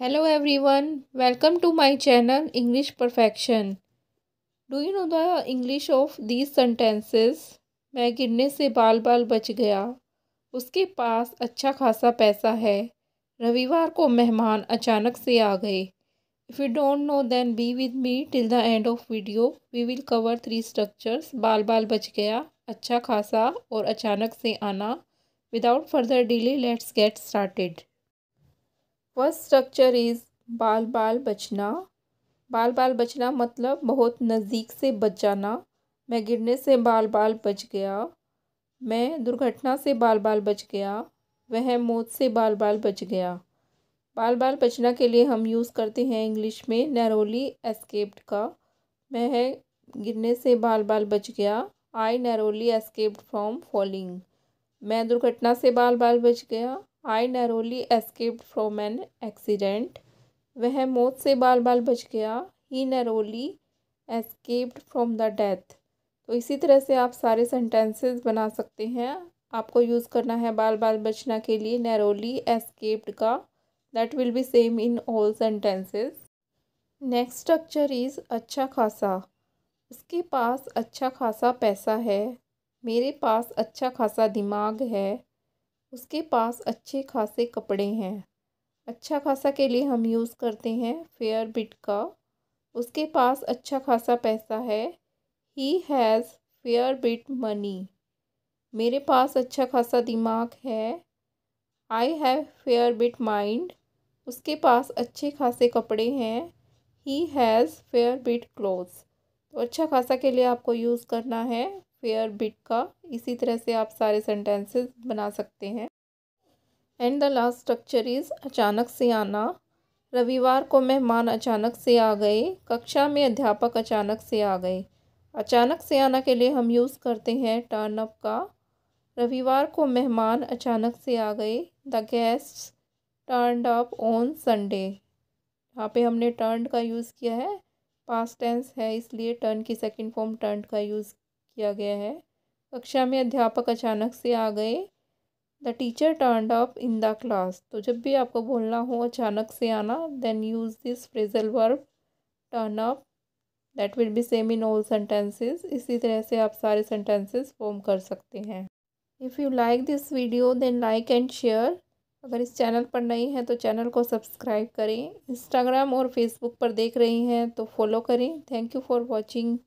Hello everyone, welcome to my channel English Perfection. Do you know the English of these sentences? मैं गिरने से बाल बाल बच गया। उसके पास अच्छा खासा पैसा है। रविवार को मेहमान अचानक से आ गए। If you don't know then be with me till the end of video we will cover three structures बाल बाल बच गया अच्छा खासा और अचानक से आना। Without further delay let's get started first structure is बाल बाल बचना। बाल बाल बचना मतलब बहुत नज़दीक से बच जाना। मैं गिरने से बाल बाल बच गया। मैं दुर्घटना से बाल बाल बच गया। वह मौत से बाल बाल बच गया। बाल बाल बचना के लिए हम यूज़ करते हैं इंग्लिश में नैरोली एस्केप्ड का। मैं गिरने से बाल बाल बच गया। I narrowly escaped from falling मैं दुर्घटना से बाल बाल बच गया। I narrowly escaped from an accident वह मौत से बाल बाल बच गया। He narrowly escaped from the death तो इसी तरह से आप सारे सेंटेंसेस बना सकते हैं। आपको यूज़ करना है बाल बाल बचना के लिए नैरोली एस्केप्ड का। That will be same in all sentences next structure is अच्छा खासा। उसके पास अच्छा खासा पैसा है। मेरे पास अच्छा खासा दिमाग है। उसके पास अच्छे खासे कपड़े हैं। अच्छा खासा के लिए हम यूज़ करते हैं फेयर बिट का। उसके पास अच्छा खासा पैसा है। He has fair bit money मेरे पास अच्छा खासा दिमाग है। I have fair bit mind उसके पास अच्छे खासे कपड़े हैं। He has fair bit clothes तो अच्छा खासा के लिए आपको यूज़ करना है। फेयर बिट का, इसी तरह से आप सारे सेंटेंसेस बना सकते हैं। And the last structure is अचानक से आना। रविवार को मेहमान अचानक से आ गए। कक्षा में अध्यापक अचानक से आ गए। अचानक से आना के लिए हम यूज़ करते हैं टर्न अप का। रविवार को मेहमान अचानक से आ गए। The guest turn up on Sunday यहाँ पे हमने टर्न का यूज़ किया है। पास्ट टेंस है, इसलिए टर्न की सेकंड फॉर्म टर्न का यूज़ किया गया है। कक्षा में अध्यापक अचानक से आ गए। The teacher turn up in the class तो जब भी आपको बोलना हो अचानक से आना then use this phrasal verb turn up that will be same in all sentences इसी तरह से आप सारे सेंटेंसेस फॉर्म कर सकते हैं। If you like this video then like and share अगर इस चैनल पर नई हैं तो चैनल को सब्सक्राइब करें। इंस्टाग्राम और फेसबुक पर देख रही हैं तो फॉलो करें। Thank you for watching